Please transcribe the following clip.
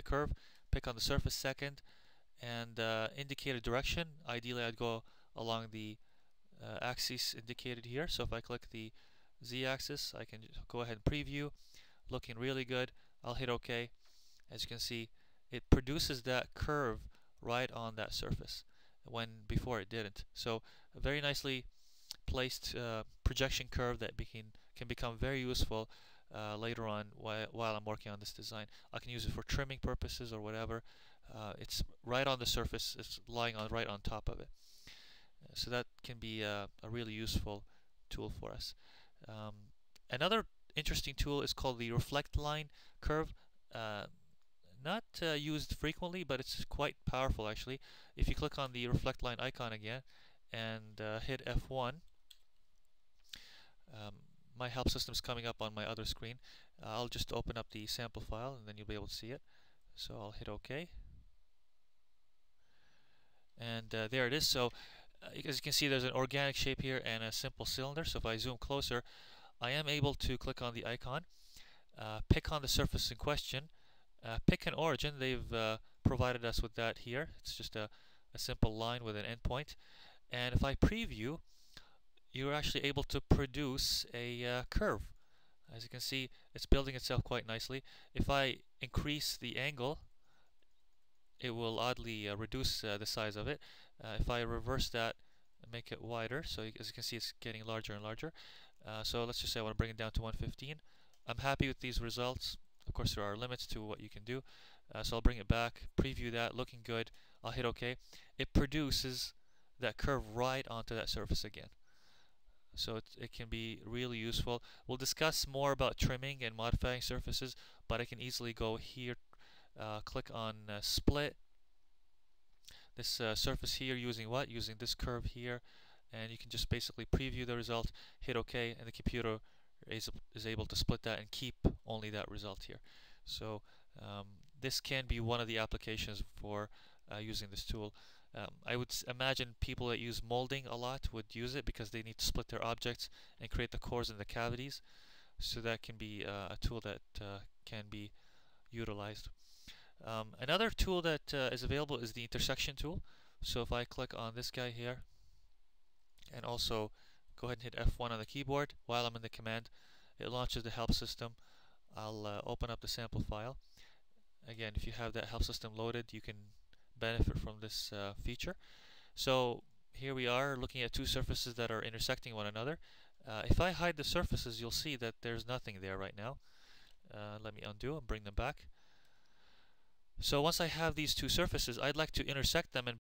the curve, pick on the surface second, and uh, indicate a direction. Ideally, I'd go along the uh, axis indicated here. So if I click the z-axis, I can go ahead and preview. Looking really good. I'll hit OK. As you can see, it produces that curve right on that surface when before it didn't. So a very nicely placed uh, projection curve that can, can become very useful uh, later on while, while I'm working on this design. I can use it for trimming purposes or whatever. Uh, it's right on the surface, it's lying on right on top of it. So that can be a, a really useful tool for us. Um, another interesting tool is called the reflect line curve. Uh, not uh, used frequently, but it's quite powerful actually. If you click on the reflect line icon again and uh, hit F1, um, my help system is coming up on my other screen. Uh, I'll just open up the sample file and then you'll be able to see it. So I'll hit OK. And uh, there it is. So uh, as you can see there's an organic shape here and a simple cylinder. So if I zoom closer, I am able to click on the icon, uh, pick on the surface in question, uh, pick an origin. They've uh, provided us with that here. It's just a, a simple line with an endpoint. And if I preview, you're actually able to produce a uh, curve. As you can see, it's building itself quite nicely. If I increase the angle, it will oddly uh, reduce uh, the size of it. Uh, if I reverse that and make it wider, so as you can see it's getting larger and larger. Uh, so let's just say I want to bring it down to 115. I'm happy with these results. Of course there are limits to what you can do. Uh, so I'll bring it back, preview that, looking good. I'll hit OK. It produces that curve right onto that surface again. So it, it can be really useful. We'll discuss more about trimming and modifying surfaces, but I can easily go here, uh, click on uh, split, this uh, surface here using what? Using this curve here and you can just basically preview the result, hit OK, and the computer is, is able to split that and keep only that result here. So um, this can be one of the applications for uh, using this tool. Um, I would imagine people that use molding a lot would use it because they need to split their objects and create the cores and the cavities. So that can be uh, a tool that uh, can be utilized. Um, another tool that uh, is available is the intersection tool. So if I click on this guy here and also go ahead and hit F1 on the keyboard while I'm in the command, it launches the help system. I'll uh, open up the sample file. Again, if you have that help system loaded, you can benefit from this uh, feature. So here we are looking at two surfaces that are intersecting one another. Uh, if I hide the surfaces, you'll see that there's nothing there right now. Uh, let me undo and bring them back. So once I have these two surfaces, I'd like to intersect them and